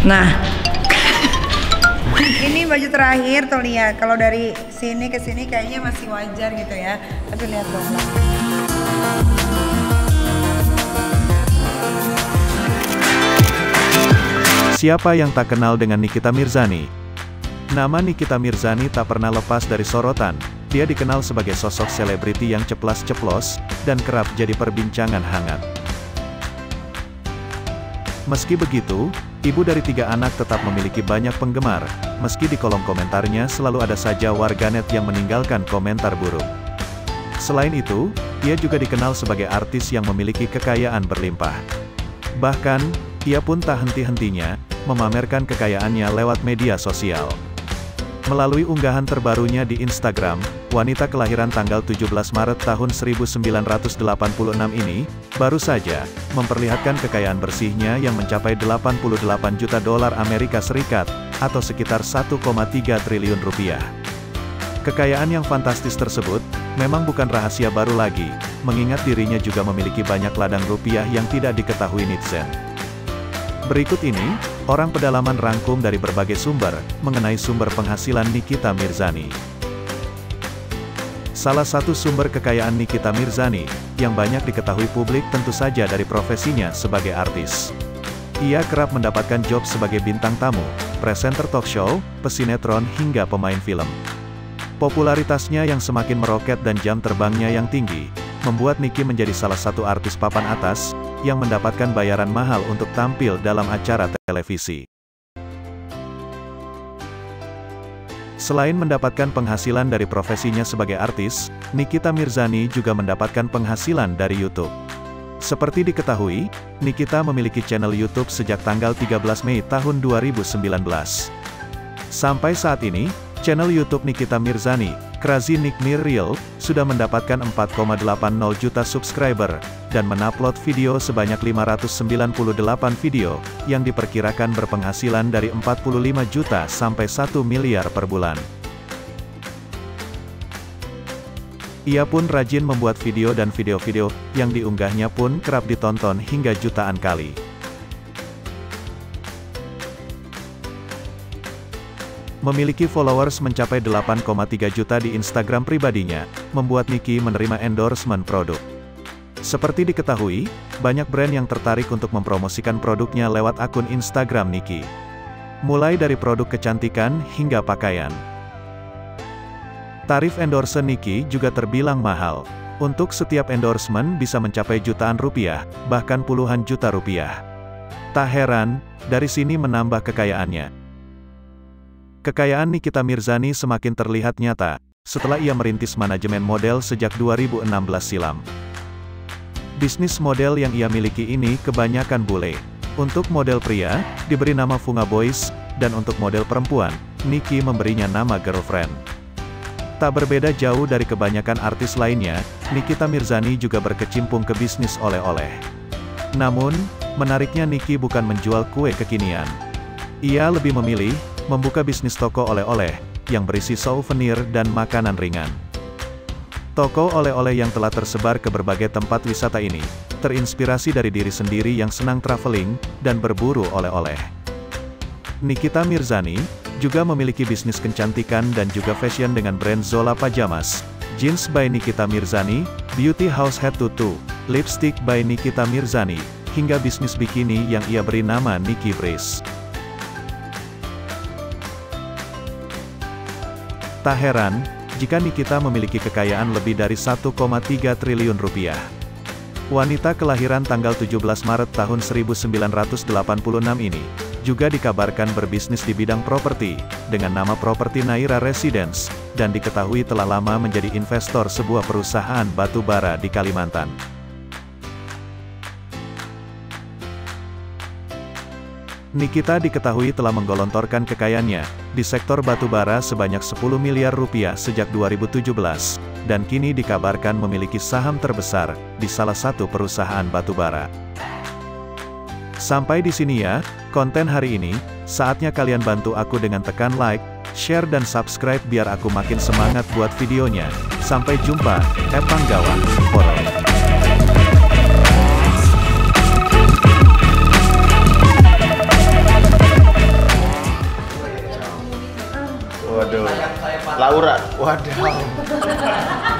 Nah, ini baju terakhir tuh lihat. Kalau dari sini ke sini kayaknya masih wajar gitu ya. Tapi lihat dong. Siapa yang tak kenal dengan Nikita Mirzani? Nama Nikita Mirzani tak pernah lepas dari sorotan. Dia dikenal sebagai sosok selebriti yang ceplas-ceplos, dan kerap jadi perbincangan hangat. Meski begitu, ibu dari tiga anak tetap memiliki banyak penggemar, meski di kolom komentarnya selalu ada saja warganet yang meninggalkan komentar buruk. Selain itu, ia juga dikenal sebagai artis yang memiliki kekayaan berlimpah. Bahkan, ia pun tak henti-hentinya, memamerkan kekayaannya lewat media sosial. Melalui unggahan terbarunya di Instagram, wanita kelahiran tanggal 17 Maret tahun 1986 ini, baru saja, memperlihatkan kekayaan bersihnya yang mencapai 88 juta dolar Amerika Serikat, atau sekitar 1,3 triliun rupiah. Kekayaan yang fantastis tersebut, memang bukan rahasia baru lagi, mengingat dirinya juga memiliki banyak ladang rupiah yang tidak diketahui netizen. Berikut ini, orang pedalaman rangkum dari berbagai sumber, mengenai sumber penghasilan Nikita Mirzani. Salah satu sumber kekayaan Nikita Mirzani, yang banyak diketahui publik tentu saja dari profesinya sebagai artis. Ia kerap mendapatkan job sebagai bintang tamu, presenter talk show, pesinetron hingga pemain film. Popularitasnya yang semakin meroket dan jam terbangnya yang tinggi, membuat Niki menjadi salah satu artis papan atas, yang mendapatkan bayaran mahal untuk tampil dalam acara televisi. Selain mendapatkan penghasilan dari profesinya sebagai artis, Nikita Mirzani juga mendapatkan penghasilan dari YouTube. Seperti diketahui, Nikita memiliki channel YouTube sejak tanggal 13 Mei tahun 2019. Sampai saat ini, channel YouTube Nikita Mirzani, Crazy Nick Mirreal, sudah mendapatkan 4,80 juta subscriber, dan menupload video sebanyak 598 video, yang diperkirakan berpenghasilan dari 45 juta sampai 1 miliar per bulan. Ia pun rajin membuat video dan video-video, yang diunggahnya pun kerap ditonton hingga jutaan kali. Memiliki followers mencapai 8,3 juta di Instagram pribadinya, membuat Niki menerima endorsement produk. Seperti diketahui, banyak brand yang tertarik untuk mempromosikan produknya lewat akun Instagram Niki. Mulai dari produk kecantikan hingga pakaian. Tarif endorse Niki juga terbilang mahal. Untuk setiap endorsement bisa mencapai jutaan rupiah, bahkan puluhan juta rupiah. Tak heran, dari sini menambah kekayaannya. Kekayaan Nikita Mirzani semakin terlihat nyata, setelah ia merintis manajemen model sejak 2016 silam. Bisnis model yang ia miliki ini kebanyakan bule. Untuk model pria, diberi nama Funga Boys, dan untuk model perempuan, Niki memberinya nama Girlfriend. Tak berbeda jauh dari kebanyakan artis lainnya, Nikita Mirzani juga berkecimpung ke bisnis oleh-oleh. Namun, menariknya Niki bukan menjual kue kekinian. Ia lebih memilih, membuka bisnis toko oleh-oleh, yang berisi souvenir dan makanan ringan. Toko oleh-oleh yang telah tersebar ke berbagai tempat wisata ini, terinspirasi dari diri sendiri yang senang traveling, dan berburu oleh-oleh. Nikita Mirzani, juga memiliki bisnis kecantikan dan juga fashion dengan brand Zola Pajamas, Jeans by Nikita Mirzani, Beauty House Head to Toe, Lipstick by Nikita Mirzani, hingga bisnis bikini yang ia beri nama Nikki Breeze. Tak heran, jika Nikita memiliki kekayaan lebih dari 1,3 triliun rupiah. Wanita kelahiran tanggal 17 Maret tahun 1986 ini, juga dikabarkan berbisnis di bidang properti, dengan nama properti Naira Residence, dan diketahui telah lama menjadi investor sebuah perusahaan batu bara di Kalimantan. Nikita diketahui telah menggelontorkan kekayaannya di sektor batubara sebanyak 10 miliar rupiah sejak 2017, dan kini dikabarkan memiliki saham terbesar di salah satu perusahaan batubara. Sampai di sini ya, konten hari ini, saatnya kalian bantu aku dengan tekan like, share dan subscribe biar aku makin semangat buat videonya. Sampai jumpa, Epang Gawang, Laura, waduh.